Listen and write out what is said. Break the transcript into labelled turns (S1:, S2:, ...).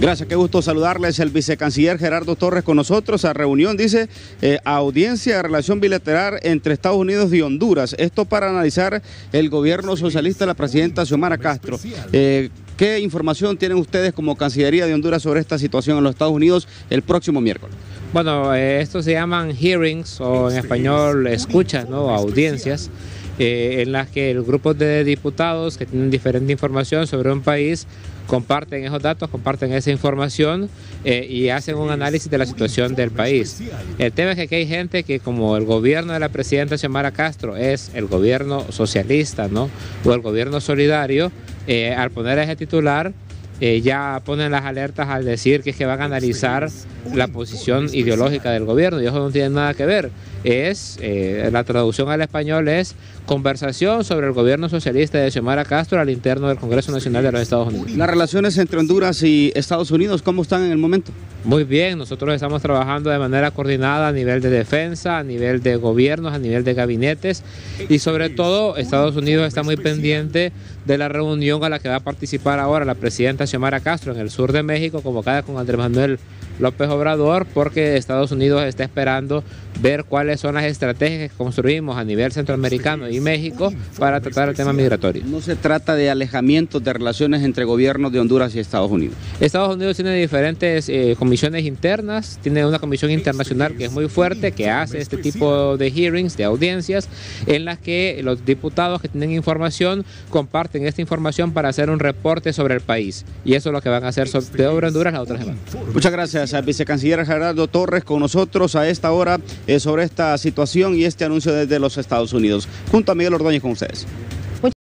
S1: Gracias, qué gusto saludarles. El vicecanciller Gerardo Torres con nosotros a reunión, dice, eh, audiencia de relación bilateral entre Estados Unidos y Honduras. Esto para analizar el gobierno socialista de la presidenta Xiomara Castro. Eh, ¿Qué información tienen ustedes como Cancillería de Honduras sobre esta situación en los Estados Unidos el próximo miércoles?
S2: Bueno, eh, estos se llaman hearings o en español escuchas, ¿no? audiencias. En las que el grupo de diputados que tienen diferente información sobre un país comparten esos datos, comparten esa información eh, y hacen un análisis de la situación del país. El tema es que aquí hay gente que como el gobierno de la presidenta Xiomara Castro es el gobierno socialista, ¿no? O el gobierno solidario, eh, al poner ese titular, eh, ya ponen las alertas al decir que es que van a analizar la posición ideológica del gobierno y eso no tiene nada que ver. Es, la traducción al español es conversación sobre el gobierno socialista de Xiomara Castro al interno del Congreso Nacional de los Estados Unidos.
S1: Las relaciones entre Honduras y Estados Unidos, ¿cómo están en el momento?
S2: Muy bien, nosotros estamos trabajando de manera coordinada a nivel de defensa, a nivel de gobiernos, a nivel de gabinetes. Y sobre todo Estados Unidos está muy pendiente de la reunión a la que va a participar ahora la presidenta Xiomara Castro en el sur de México, convocada con Andrés Manuel López Obrador, porque Estados Unidos está esperando ver cuáles son las estrategias que construimos a nivel centroamericano y México para tratar el tema migratorio.
S1: No se trata de alejamiento de relaciones entre gobiernos de Honduras y Estados Unidos.
S2: Estados Unidos tiene diferentes eh, comisiones internas, tiene una comisión internacional que es muy fuerte, que hace este tipo de hearings, de audiencias, en las que los diputados que tienen información comparten esta información para hacer un reporte sobre el país. Y eso es lo que van a hacer sobre Honduras la otra semana.
S1: Muchas gracias vicecanciller Gerardo Torres con nosotros a esta hora eh, sobre esta situación y este anuncio desde los Estados Unidos. Junto a Miguel Ordóñez con ustedes.